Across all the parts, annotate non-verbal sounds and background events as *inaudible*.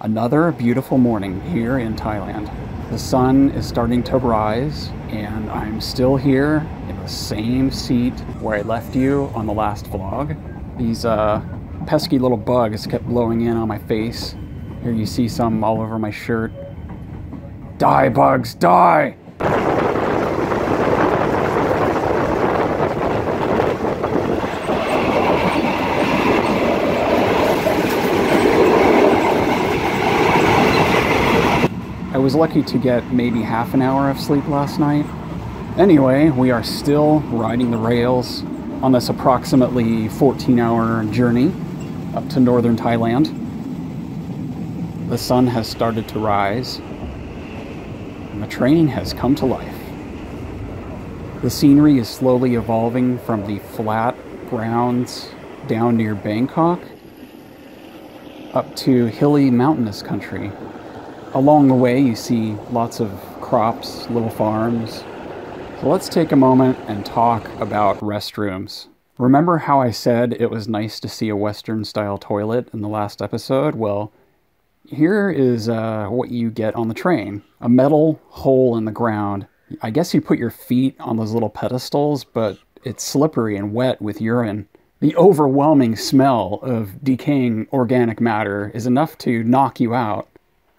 Another beautiful morning here in Thailand. The sun is starting to rise, and I'm still here in the same seat where I left you on the last vlog. These uh, pesky little bugs kept blowing in on my face. Here you see some all over my shirt. Die, bugs, die! I was lucky to get maybe half an hour of sleep last night. Anyway, we are still riding the rails on this approximately 14 hour journey up to northern Thailand. The sun has started to rise, and the train has come to life. The scenery is slowly evolving from the flat grounds down near Bangkok up to hilly mountainous country along the way, you see lots of crops, little farms. So let's take a moment and talk about restrooms. Remember how I said it was nice to see a Western style toilet in the last episode? Well, here is uh, what you get on the train a metal hole in the ground. I guess you put your feet on those little pedestals, but it's slippery and wet with urine. The overwhelming smell of decaying organic matter is enough to knock you out.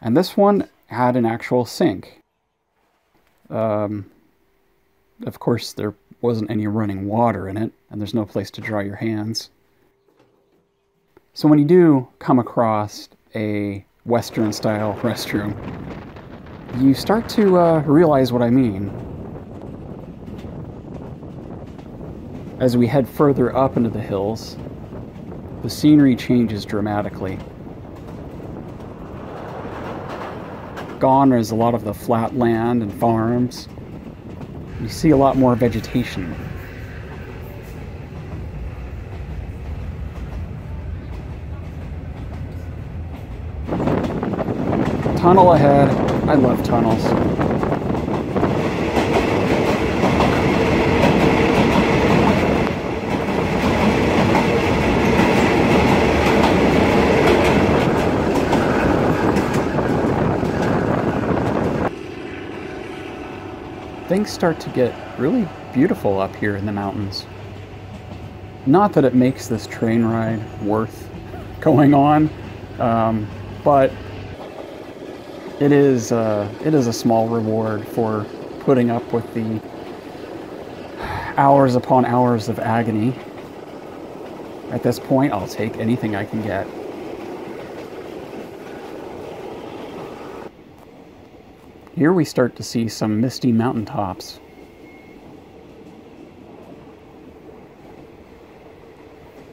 And this one had an actual sink. Um, of course, there wasn't any running water in it, and there's no place to dry your hands. So when you do come across a Western style restroom, you start to uh, realize what I mean. As we head further up into the hills, the scenery changes dramatically. Gone is a lot of the flat land and farms. You see a lot more vegetation. Tunnel ahead. I love tunnels. Things start to get really beautiful up here in the mountains. Not that it makes this train ride worth *laughs* going on, um, but it is uh, it is a small reward for putting up with the hours upon hours of agony. At this point, I'll take anything I can get. Here we start to see some misty mountaintops.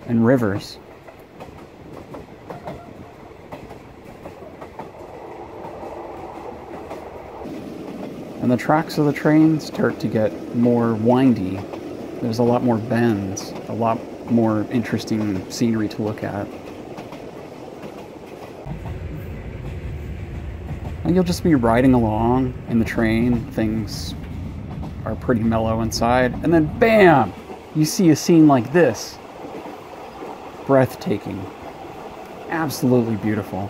And rivers. And the tracks of the train start to get more windy. There's a lot more bends, a lot more interesting scenery to look at. And you'll just be riding along in the train. Things are pretty mellow inside. And then, bam! You see a scene like this. Breathtaking. Absolutely beautiful.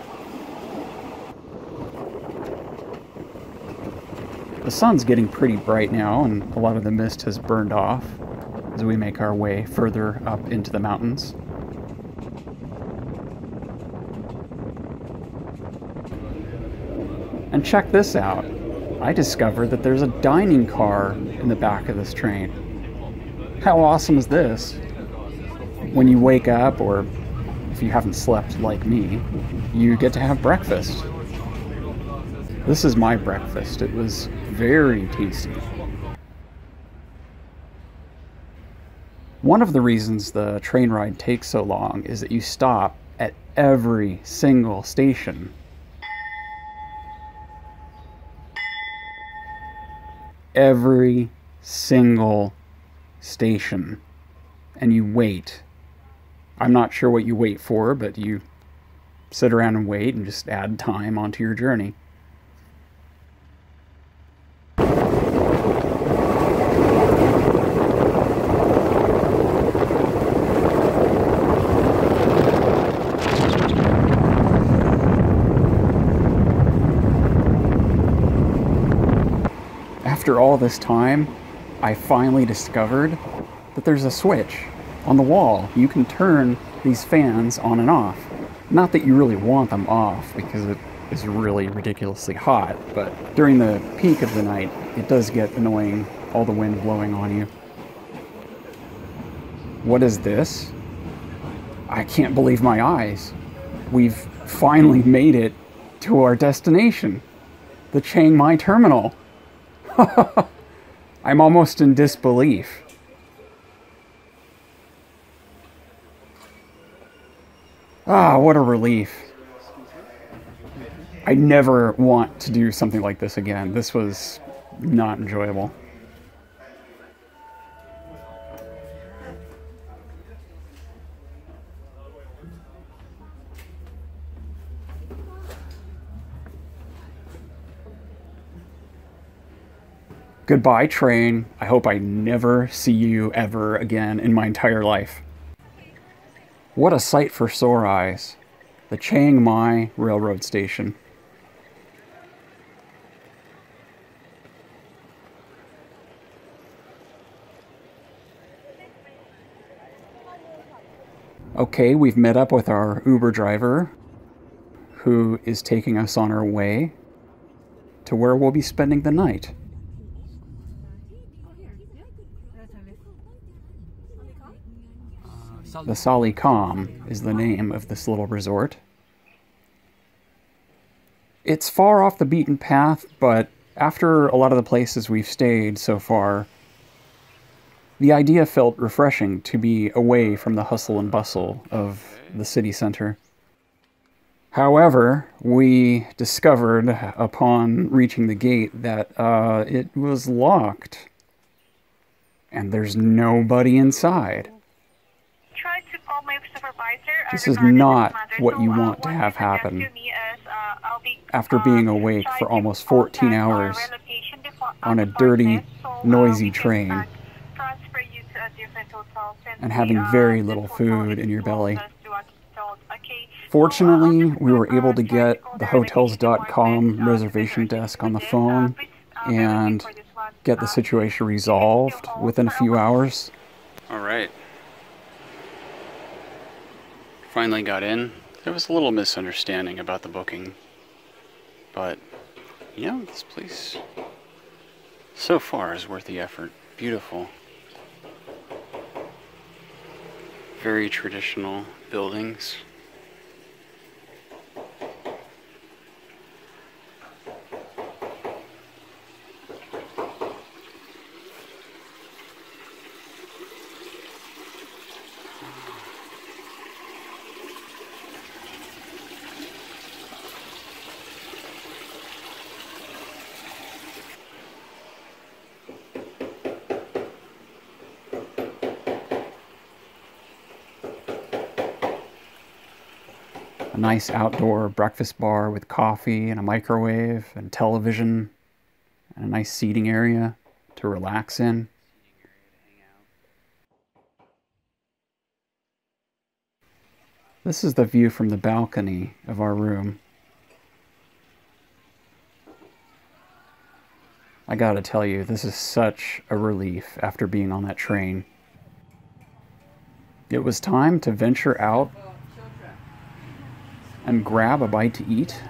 The sun's getting pretty bright now, and a lot of the mist has burned off as we make our way further up into the mountains. And check this out. I discovered that there's a dining car in the back of this train. How awesome is this? When you wake up, or if you haven't slept like me, you get to have breakfast. This is my breakfast. It was very tasty. One of the reasons the train ride takes so long is that you stop at every single station every single station and you wait. I'm not sure what you wait for, but you sit around and wait and just add time onto your journey. After all this time, I finally discovered that there's a switch on the wall. You can turn these fans on and off. Not that you really want them off because it is really ridiculously hot, but during the peak of the night, it does get annoying, all the wind blowing on you. What is this? I can't believe my eyes. We've finally made it to our destination, the Chiang Mai terminal. *laughs* I'm almost in disbelief. Ah, what a relief. I never want to do something like this again. This was not enjoyable. Goodbye, train. I hope I never see you ever again in my entire life. What a sight for sore eyes. The Chiang Mai Railroad Station. Okay, we've met up with our Uber driver who is taking us on our way to where we'll be spending the night. The Salikam is the name of this little resort. It's far off the beaten path, but after a lot of the places we've stayed so far, the idea felt refreshing to be away from the hustle and bustle of the city center. However, we discovered upon reaching the gate that uh, it was locked and there's nobody inside. This is not what you want to have happen. After being awake for almost 14 hours on a dirty, noisy train and having very little food in your belly. Fortunately, we were able to get the Hotels.com reservation desk on the phone and get the situation resolved within a few *laughs* hours. All right finally got in. There was a little misunderstanding about the booking. But, you know, this place so far is worth the effort. Beautiful. Very traditional buildings. Nice outdoor breakfast bar with coffee and a microwave and television and a nice seating area to relax in. This is the view from the balcony of our room. I gotta tell you, this is such a relief after being on that train. It was time to venture out and grab a bite to eat.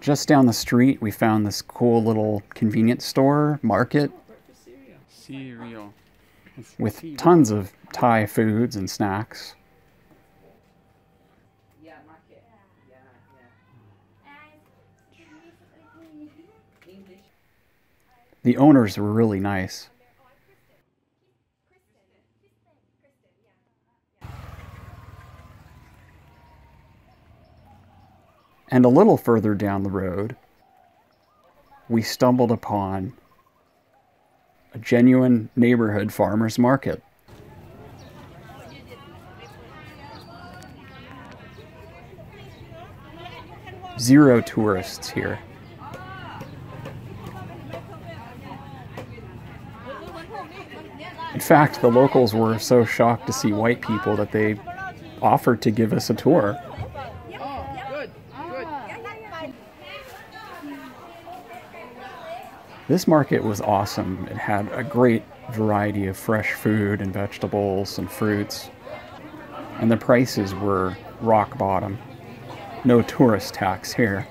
Just down the street, we found this cool little convenience store, market, with tons of Thai foods and snacks. The owners were really nice. And a little further down the road, we stumbled upon a genuine neighborhood farmer's market. Zero tourists here. In fact, the locals were so shocked to see white people that they offered to give us a tour. This market was awesome. It had a great variety of fresh food and vegetables and fruits. And the prices were rock bottom. No tourist tax here.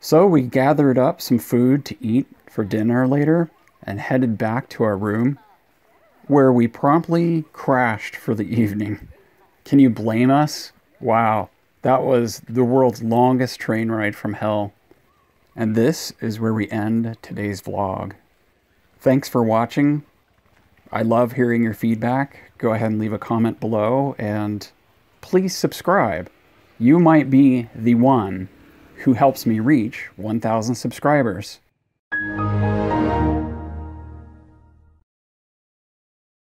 So we gathered up some food to eat for dinner later and headed back to our room, where we promptly crashed for the evening. Can you blame us? Wow, that was the world's longest train ride from hell. And this is where we end today's vlog. Thanks for watching. I love hearing your feedback. Go ahead and leave a comment below and please subscribe. You might be the one who helps me reach 1,000 subscribers.